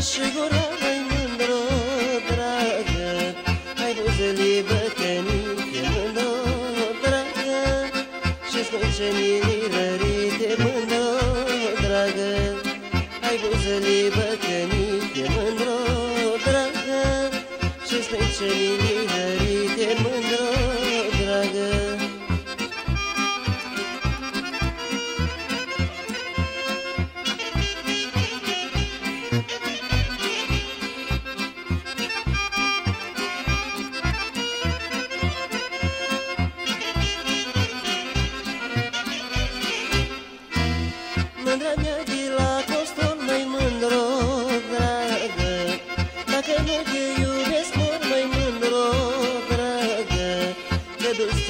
și gura mai mândră, dragă. Hai buzele bătănică, mândră, dragă. Și-ți mâncenile rări mândră, dragă. Hai buzele bătănică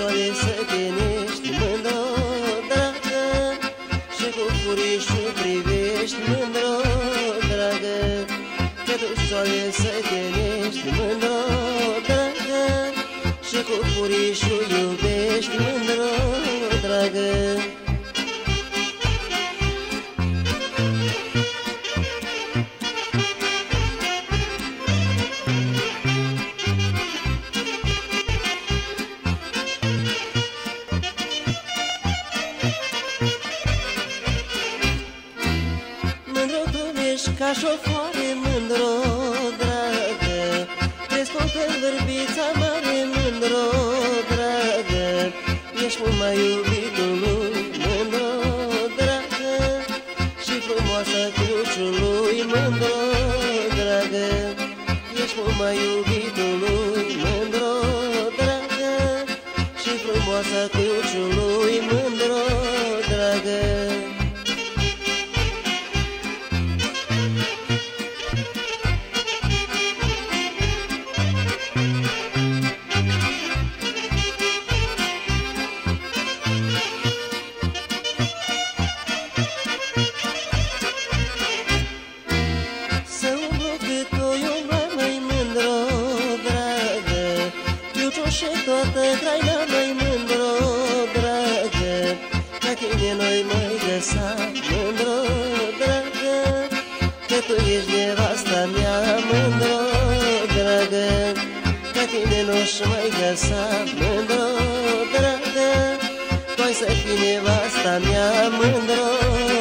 soare să te nești, mândro, dragă Și cu furișul privești, mândro, dragă. Că duci soare să te nești, mândro, dragă Și cu furișul iubești, ești ca șofoare, mândro, dragă. Te-ascultă vârbița mare, mândro, dragă. Ești mult mai iubitului, mândro, dragă. Și frumoasă cruciului, mândro, dragă. Ești mult mai iubitului, mândro, dragă. Și frumoasă cruciului, mândro, și toată traina mai mândro, dragă Ca tine noi mai găsa, mândro, dragă Că tu ești nevasta mea, mândro, dragă Ca tine nu-și mai găsa, mândro, dragă Tu ai să fii nevasta mea, mândro, dragă